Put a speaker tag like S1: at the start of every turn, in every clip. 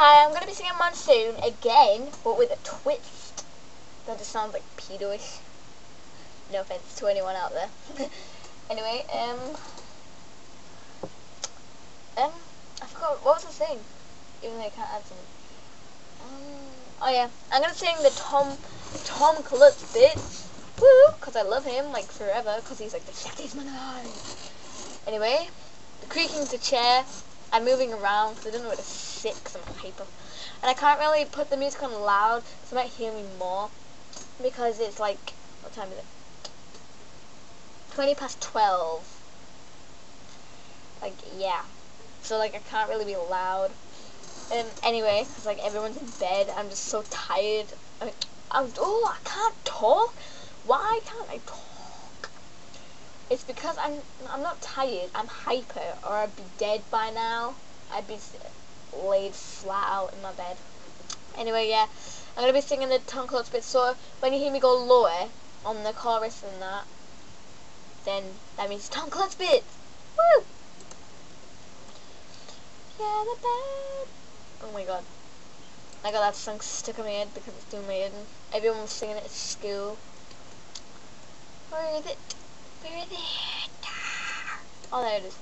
S1: Hi, I'm gonna be singing Monsoon again, but with a twist. That just sounds like pedo-ish. No offense to anyone out there. anyway, um, um, I forgot what was I saying. Even though I can't add something. Um, oh yeah, I'm gonna sing the Tom Tom Kaulitz bit. Woo! Cause I love him like forever. Cause he's like the sexiest man alive. Anyway, the creaking of the chair. I'm moving around because I don't know what to because I'm hyper. And I can't really put the music on loud so you might hear me more because it's like, what time is it? 20 past 12. Like, yeah. So, like, I can't really be loud. And anyway, because, like, everyone's in bed, I'm just so tired. I, I'm, oh, I can't talk. Why can't I talk? It's because I'm I'm not tired. I'm hyper, or I'd be dead by now. I'd be laid flat out in my bed. Anyway, yeah, I'm gonna be singing the Tom Kaulitz bit. So when you hear me go lower on the chorus and that, then that means Tom Kaulitz bit. Woo! Yeah, the bed. Oh my god. I got that song stuck in my head because it's doing my head. Everyone was singing it at school. Where is it? Where is it? Ah. Oh, there it is.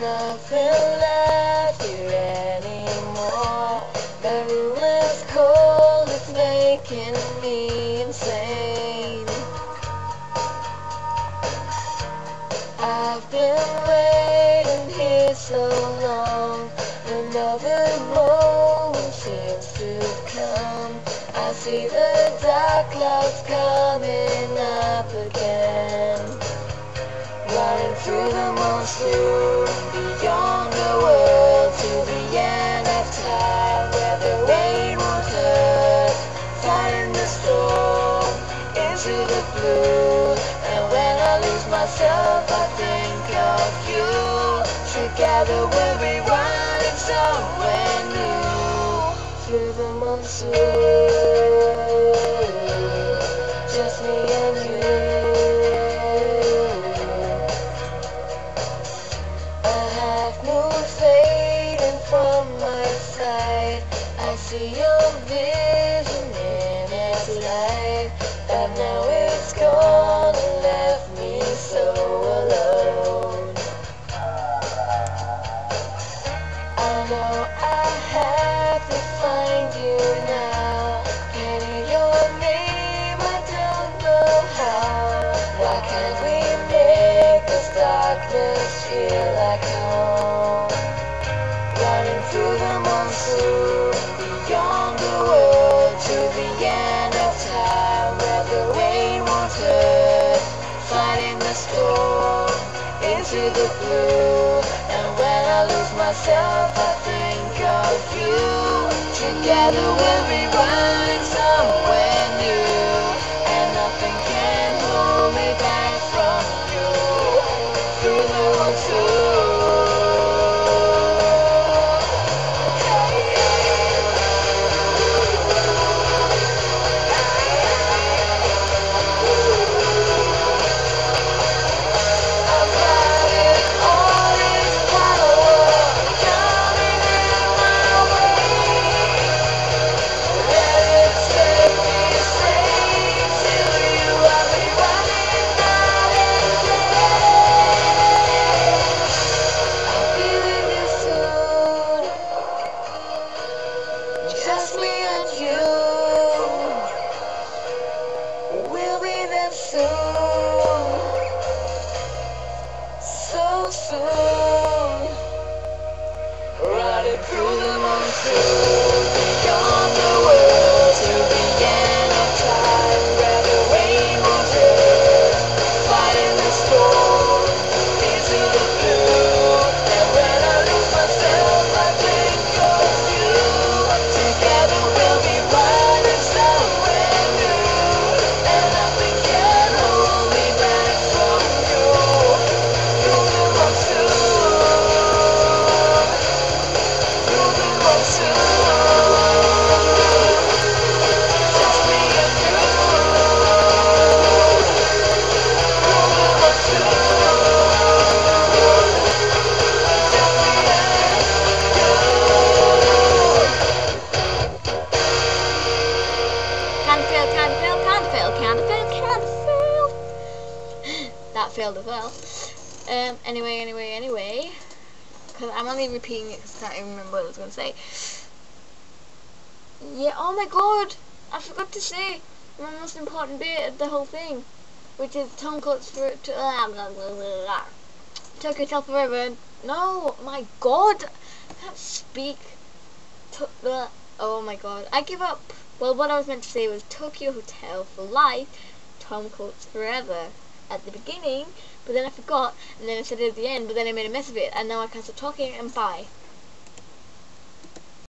S1: Nothing left here anymore. The room is cold, it's making me insane. I've been waiting here so long. Another moment seems to come. I see the dark clouds coming up again. Running through the monsoon, beyond the world to the end of time, where the rain won't hurt. Fighting the storm into the blue, and when I lose myself, I think of you. Together we'll be running somewhere new through the monsoon. But now it's gone and left me so alone. I know I have to into the blue, and when I lose myself, I think of you. Together we'll be well. Um, anyway, anyway, anyway. Because I'm only repeating it because I can't even remember what I was going to say. Yeah, oh my god! I forgot to say my most important bit of the whole thing. Which is Tom for... To, uh, blah, blah, blah, blah. Tokio Hotel Forever. No, my god! I can't speak. Oh my god. I give up. Well, what I was meant to say was Tokio Hotel for Life, Tom Kaulitz Forever at the beginning, but then I forgot, and then I said it at the end, but then I made a mess of it, and now I can't stop talking, and bye.